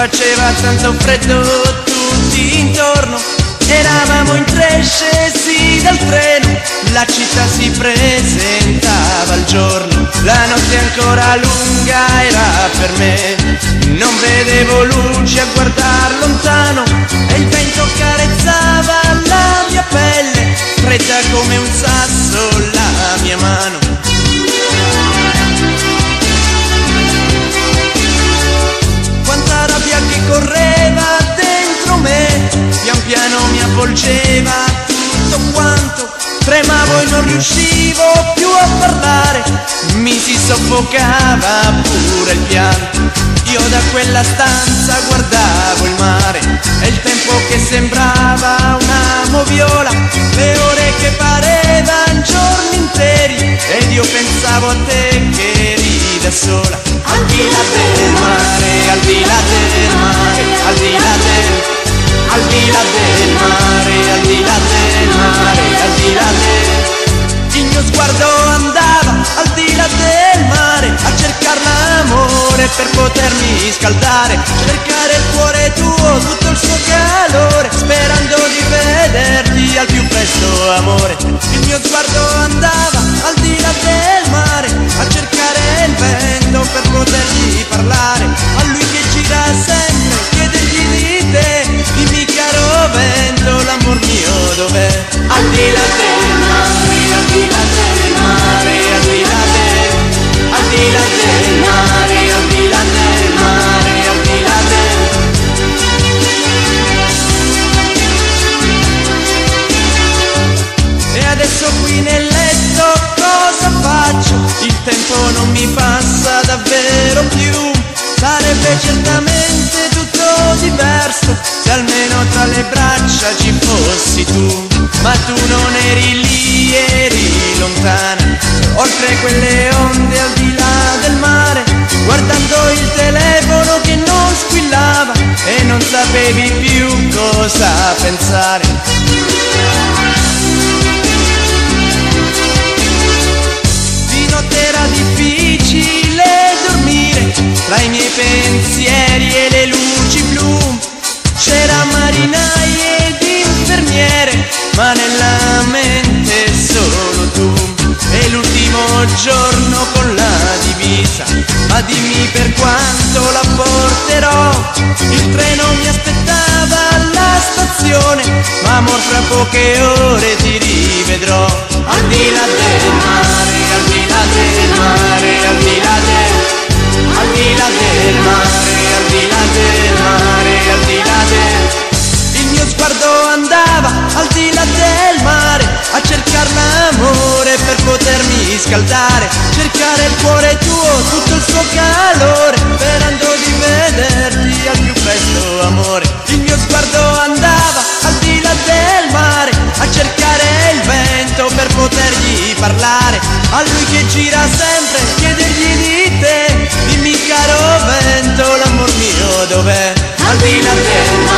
faceva tanto freddo tutti intorno. Eravamo in tre scesi dal treno La città si presentava al giorno. La notte ancora lunga era per me. Non vedevo luci a guardar lontano E non riuscivo più a parlare. Mi si soffocava pure il pianto Io da quella stanza guardavo il mare. E il tempo che sembrava una moviola. Le ore che parevan giorni interi. Ed io pensavo a te che eri da sola. Al di là del mare, al di là del mare, al di là del al di là del mare, potermi scaldare, cercare il cuore tuo, tutto il suo calore, sperando di vederti al più presto amore. Il mio sguardo andava al di là del mare a cercare il vento per potergli parlare, a lui che gira sempre, chiedergli di te, dimmi caro vento, l'amor mio dov'è? Al di là del Adesso qui nel letto cosa faccio? Il tempo non mi passa davvero più. Sarebbe certamente tutto diverso Se almeno tra le braccia ci fossi tu. Ma tu non eri lì, eri lontana. Oltre quelle onde al di là del mare Guardando il telefono che non squillava E non sapevi più cosa pensare tra i miei pensieri e le luci blu. C'era marinai ed infermiere, ma nella mente solo tu. E l'ultimo giorno con la divisa, ma dimmi per quanto la porterò. Il treno mi aspettava alla stazione, ma amor fra poche ore riscaldare Cercare il cuore tuo, tutto il suo calore Sperando di vederti al più presto amore. Il mio sguardo andava al di là del mare A cercare il vento per potergli parlare. A lui che gira sempre chiedergli di te Dimmi caro vento l'amor mio dov'è? Al di là del mare